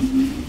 Mm-hmm.